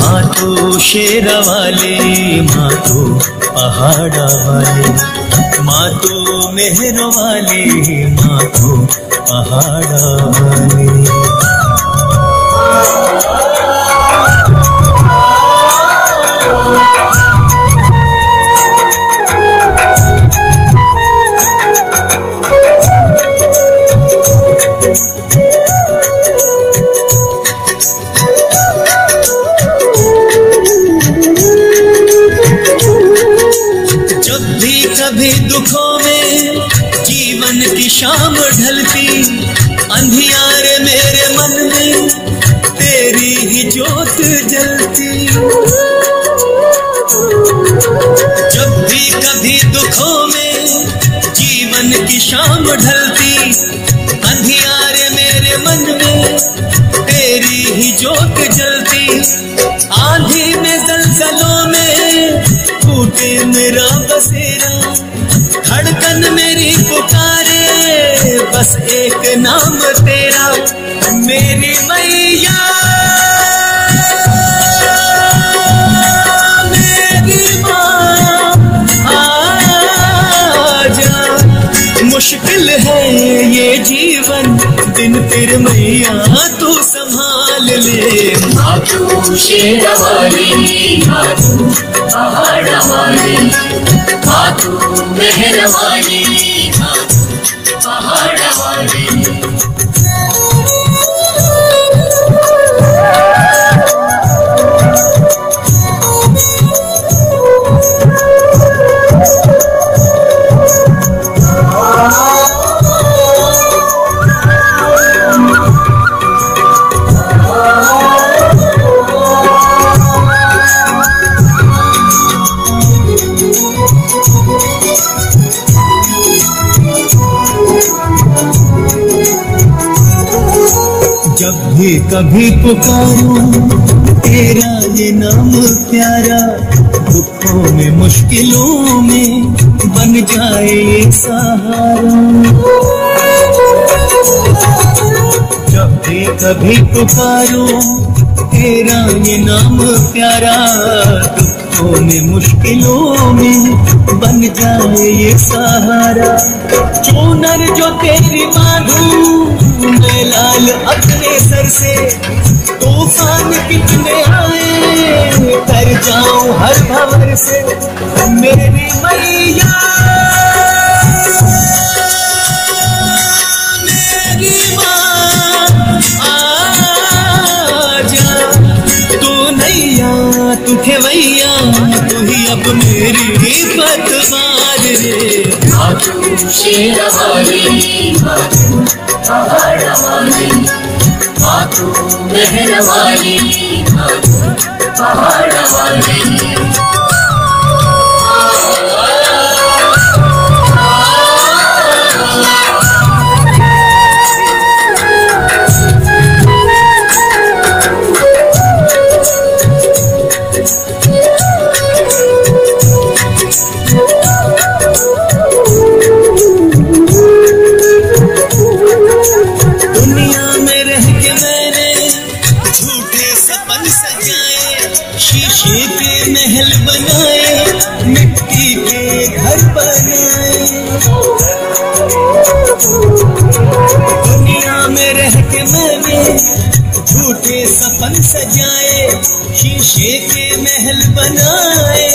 माँ तो शेर वाले माँ तो पहाड़ा वाले माँ तो मेहर वाले माँ पहाड़ा वाले कभी दुखों में जीवन की शाम ढलती। अंधियारे मेरे मन में तेरी ही जोत जलती। जब भी कभी दुखों में जीवन की शाम ढलती, अंधियारे मेरे मन में तेरी ही जोत जलती। आंधी में जलजलों में टूटे मेरा बसेरा। बस एक नाम तेरा, मेरी मैया। मेरी मुश्किल है ये जीवन, दिन फिर मैया तू संभाल ले। माँ वाली माँ पहाड़ वाली माँ मेहर वाली माँ तू पहाड़ वाली जब भी कभी पुकारूं, तेरा ये नाम प्यारा दुखों में, मुश्किलों में बन जाए एक सहारा। जब भी कभी पुकारूं, तेरा ये नाम प्यारा दुखों में, मुश्किलों में बन जाए ये सहारा। चूनर जो तेरी बांधू, मैं लाल अपने सर से। तूफ़ान कितने आए कर जाऊँ हर भवर से। मेरी मैया। मेरी माँ, आजा। तू ही अब मेरी पतवार रे। माँ तू पहाड़ वाली माँ तू दुनिया में रह के मैंने झूठे सपन सजाए, शीशे के महल बनाए,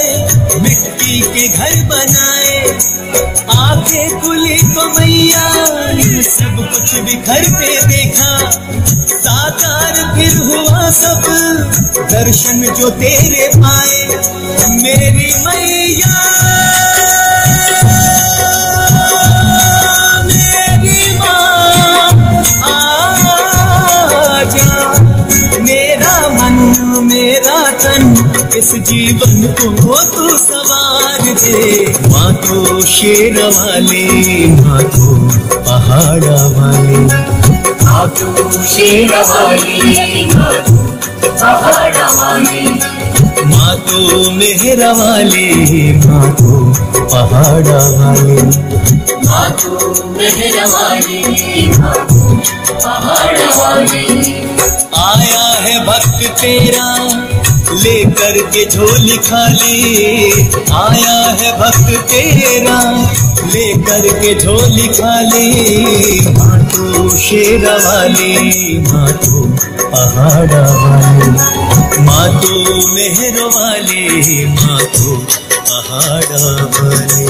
मिट्टी के घर बनाए आके कुली को मैया सब कुछ बिखर के देखा, साकार फिर हुआ सब, दर्शन जो तेरे पाए मेरी मैया इस जीवन को तू सवार दे माँ तो शेर वाली माँ तो पहाड़ा वाली। माँ तू शेर वाली माँ तू पहाड़ वाली। माँ तो मेहरा वाली माँ तो पहाड़ा वाली। माँ तू मेहर वाली माँ तू पहाड़ वाली। आया है भक्त तेरा लेकर के झोली खाली। आया है भक्त तेरा, लेकर के झोली खाली। माँ तो शेरा वाली माँ तो पहाड़ा वाली। माँ तो मेहर वाली माँ तो पहाड़ा वाली।